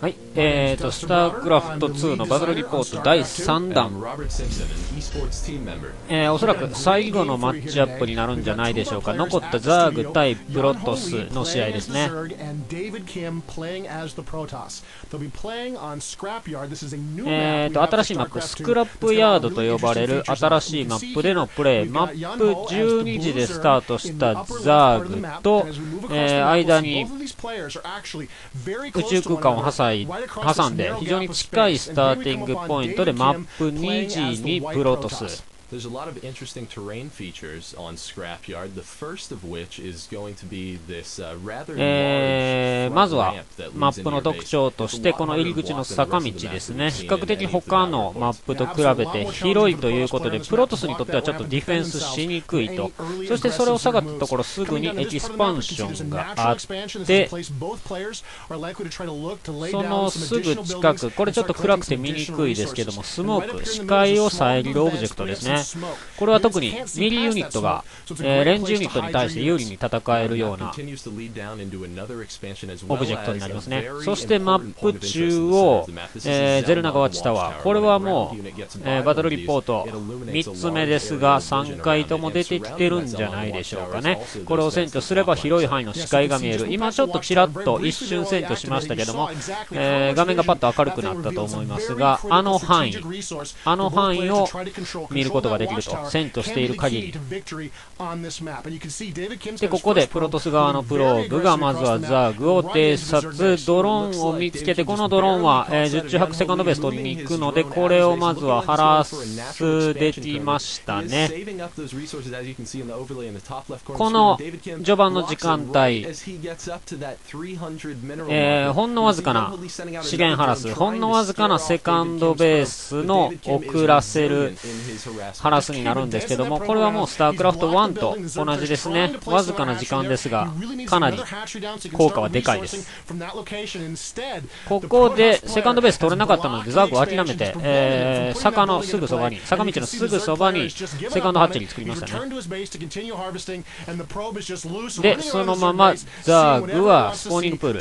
はい、えーと、スタークラフト2のバトルリポート第3弾、えー、おそらく最後のマッチアップになるんじゃないでしょうか、残ったザーグ対プロトスの試合ですね。えーと、新しいマップ、スクラップヤードと呼ばれる新しいマップでのプレイ、マップ12時でスタートしたザーグと、えー、間に宇宙空間を挟んで非常に近いスターティングポイントでマップ2時にプロトス There's a lot of interesting terrain features on Scrapyard. The first of which is going to be this uh, rather えー、まずはマップの特徴としてこの入り口の坂道ですね比較的他のマップと比べて広いということでプロトスにとってはちょっとディフェンスしにくいとそしてそれを下がったところすぐにエキスパンションがあってそのすぐ近くこれちょっと暗くて見にくいですけどもスモーク視界を遮るオブジェクトですねこれは特にミリユニットが、えー、レンジユニットに対して有利に戦えるようなオブジェクトになりますね。そしてマップ中央、えー、ゼルナガワッチタワー。これはもう、えー、バトルリポート3つ目ですが、3回とも出てきてるんじゃないでしょうかね。これを占拠すれば広い範囲の視界が見える。今ちょっとちらっと一瞬占拠しましたけども、えー、画面がパッと明るくなったと思いますが、あの範囲、あの範囲を見ることができると、占拠している限り。で、ここでプロトス側のプローブがまずはザーグを偵察、ドローンを見つけて、このドローンは、えー、十中八セカンドベース取りに行くので、これをまずは晴らすできましたね。この序盤の時間帯、えー、ほんのわずかな資源ハラス、ほんのわずかなセカンドベースの遅らせるハラスになるんですけども、これはもうスタークラフト1と同じですね。わずかな時間ですが、かなり効果はでかいです。ここでセカンドベース取れなかったので、ザークを諦めて、えー、坂のすぐそばに、坂道のすぐそばにセカンドハッチに作りましたね。で、そのままザーグはスポーニングプール。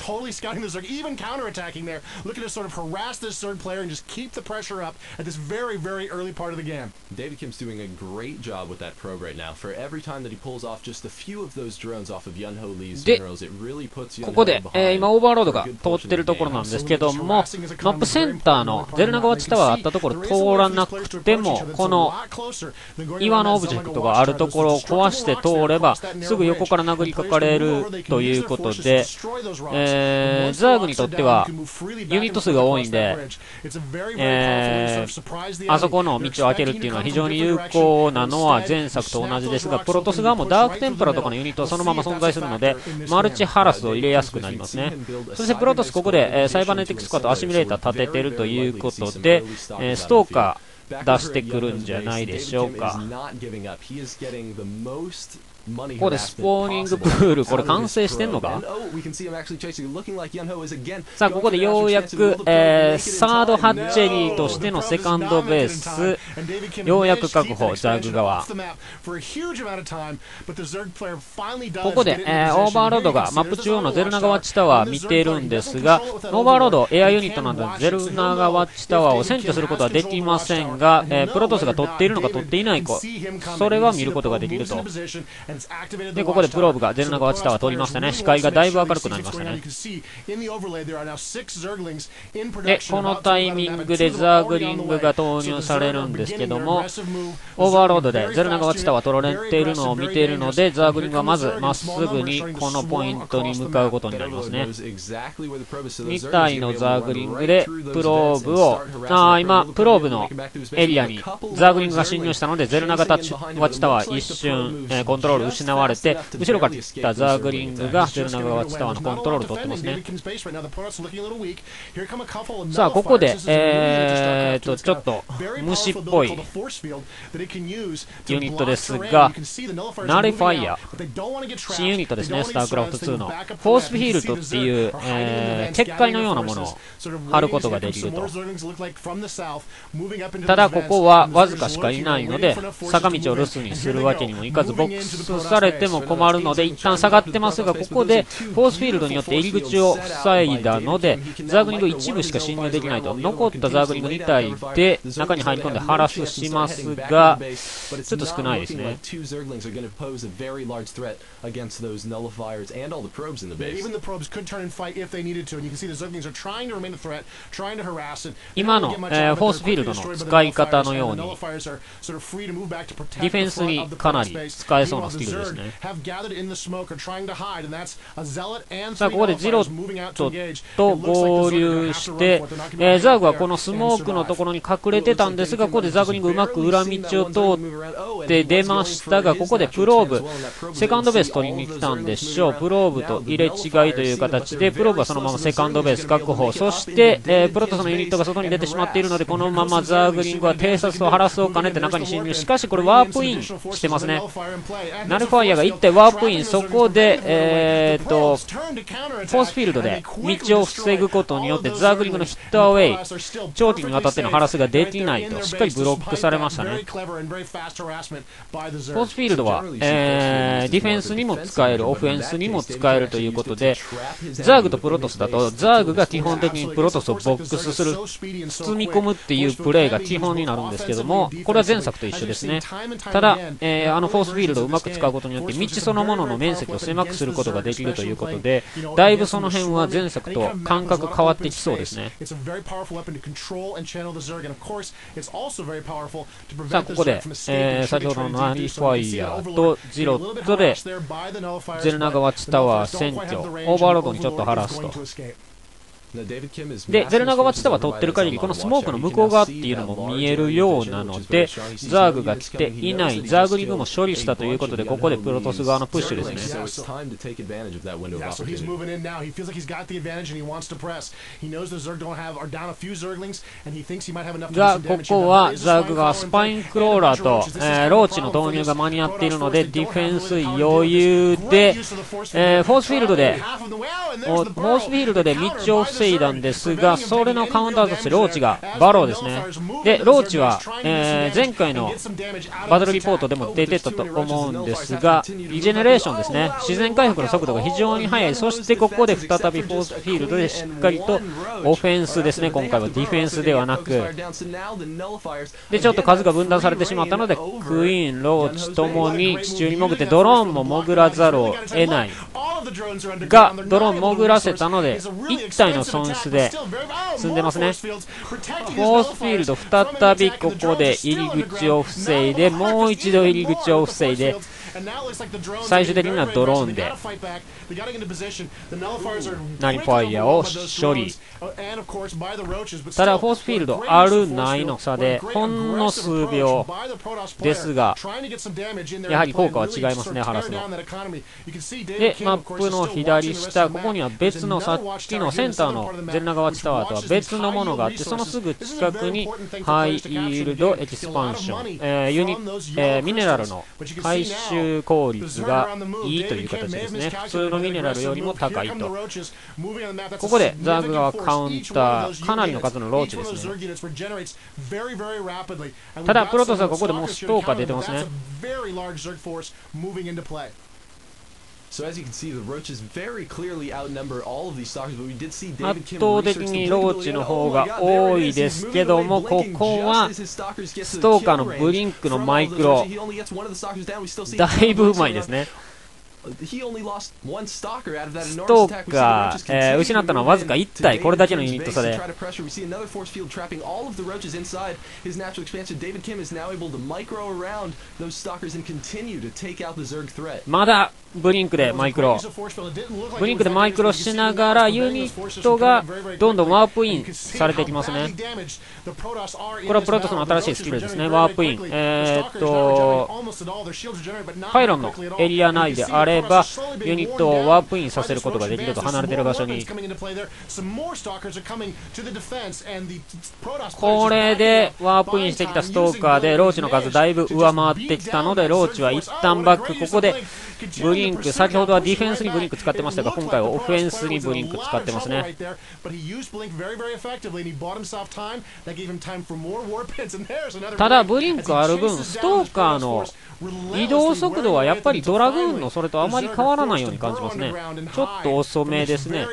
David Kim's doing a great job with that probe right now. For every time that he pulls off just a few of those drones off of Yunho Lee's minerals, it really puts ここで、えー、今オーバーロードが通ってるところなんですけども、マップセンターのゼルナ川地タワーあったところ通らなくても、この岩のオブジェクトがあるところを壊して通れば、すぐ横から殴りかかれるということで、えー、ザーグにとってはユニット数が多いんで、えー、あそこの道を開けるっていうのは非常に有効なのは前作と同じですが、プロトス側もダークテンプラとかのユニットはそのまま存在するので、マルチハラスを入れやすくなりますね。そしてプロトスここで、えー、サイバネティクスコアとアシミュレーター立ててるということで、えー、ストーカー出してくるんじゃないでしょうか。ここでスポーニングプール、これ完成してんのかさあ、ここでようやく、えー、サードハッチェリーとしてのセカンドベース、ようやく確保、ザーグ側。ここで、えー、オーバーロードがマップ中央のゼルナガワッチタワー見てるんですが、オーバーロード、エアユニットなどでゼルナガワッチタワーを占拠することはできませんが、えー、プロトスが取っているのか取っていないか、それは見ることができると。で、ここでプローブがゼルナ川チタワー通りましたね。視界がだいぶ明るくなりましたね。で、このタイミングでザーグリングが投入されるんですけども、オーバーロードでゼルナ川チタワー取られているのを見ているので、ザーグリングはまずまっすぐにこのポイントに向かうことになりますね。2体のザーグリングでプローブを、あー今、プローブのエリアにザーグリングが侵入したので、ゼルナガチタワー一瞬、えー、コントロール失われて、後ろから来たザーグリングがゼルナガワチタワーのコントロールを取ってますね。さあ、ここで、えーと、ちょっと虫っぽいユニットですが、ナレファイヤー、新ユニットですね、スタークラフト2の。フォースフィールドっていう、えー、結界のようなものを貼ることができると。ただ、ここはわずかしかいないので、坂道を留守にするわけにもいかず、ボックスされても困るので、一旦下がってますが、ここでフォースフィールドによって入り口を塞いだので、ザーグリング一部しか侵入できないと。残ったザーグリング2体で、中に入り込んでハラスしますが、ちょっと少ないですね。against those nullifiers and all the probes in the base. Even the probes could turn and fight if they needed to, and you can see the Zerglings are trying to remain a threat, trying to harass it. 今の、えー、フォースフィールドの使い方のように、ディフェンスにかなり使えそうなスキルですね。さあ、ここでジロットと合流して、えー、ザーグはこのスモークのところに隠れてたんですが、ここでザーグリングうまく裏道を通って出ましたが、ここでプローブ、セカンドベース取りに来たんでしょう。プローブと入れ違いという形で、プローブはそのままセカンドベース確保。そして、えー、プロトスのユニットが外に出てしまっているので、このままザーグリングは偵察を晴らすを兼ねて中に侵入。しかしこれワープインしてますね。ナルファイアが1体ワープイン。そこで、えー、っと、フォースフィールドで道を防ぐことによってザーグリングのヒットアウェイ、長期にわたってのハラスができないと、しっかりブロックされましたね。フォースフィールドは、えー、ディフェンスにも使える、オフェンスにも使えるということで、ザーグとプロトスだと、ザーグが基本的にプロトスをボックスする、包み込むっていうプレーが基本になるんですけども、これは前作と一緒ですね。ただ、えー、あのフォースフィールドをうまく使うことによって、道そのものの面積を狭くすることができるということで、だいぶその辺は前作と感覚変わってきそうですね。さあ、ここで、えー、先ほどのナリファイヤーとジロットで、ゼルナガワッチタワー占拠、オーバーロードにちょっと晴らすと。で、ゼルナガワッチタワーは取ってる限り、このスモークの向こう側っていうのも見えるようなので、ザーグが来ていない、ザーグリグも処理したということで、ここでプロトス側のプッシュですね。が、ここはザーグがスパインクローラーと、えー、ローチの導入が間に合っているので、ディフェンス余裕で、えー、フォースフィールドで、フォースフィールドで道を防いだんですが、それのカウンターとしてローチがバローですね。で、ローチは、えー、前回のバトルリポートでも出てたと思うんですが、リジェネレーションですね。自然回復の速度が非常に速い。そしてここで再びフォースフィールドでしっかりとオフェンスですね。今回はディフェンスではなく。で、ちょっと数が分断されてしまったので、クイーン、ローチともに地中に潜ってドローンも潜らざるを得ない。が、ドローン潜らせたので、1体の損失で積んでますね。フォースフィールド再びここで入り口を防いで、もう一度入り口を防いで、最終的にはドローンでナリファイアを処理ただフォースフィールドあるないの差でほんの数秒ですがやはり効果は違いますねハラスのでマップの左下ここには別のさっきのセンターのゼルナガワッチタワーとは別のものがあってそのすぐ近くにハイイールドエキスパンション、えー、ユニえー、ミネラルの回収収効率がいいという形ですね。普通のミネラルよりも高いと。ここでザーグ側カウンター、かなりの数のローチですね。ただ、プロトスはここでもうストーカー出てますね。So as you can see, the roaches very clearly outnumber all of these stalkers, but we did see David Kim 圧倒的にローチの方が多いですけども、ここはストーカーのブリンクのマイクロ、だいぶうまいですね。ストーカー、えー、失ったのはわずか1体、これだけのユニット差で。まだブリンクでマイクロ。ブリンクでマイクロしながらユニットがどんどんワープインされていきますね。これはプロトスの新しいスキルですね。ワープイン。えー、っと、パイロンのエリア内であれば、ユニットをワープインさせることができると離れている場所に。これでワープインしてきたストーカーでローチの数だいぶ上回ってきたので、ローチは一旦バック。ここでブリンク、先ほどはディフェンスにブリンク使ってましたが、今回はオフェンスにブリンク使ってますね。ただ、ブリンクある分、ストーカーの移動速度はやっぱりドラグーンのそれとあまり変わらないように感じますね。ちょっと遅めですね。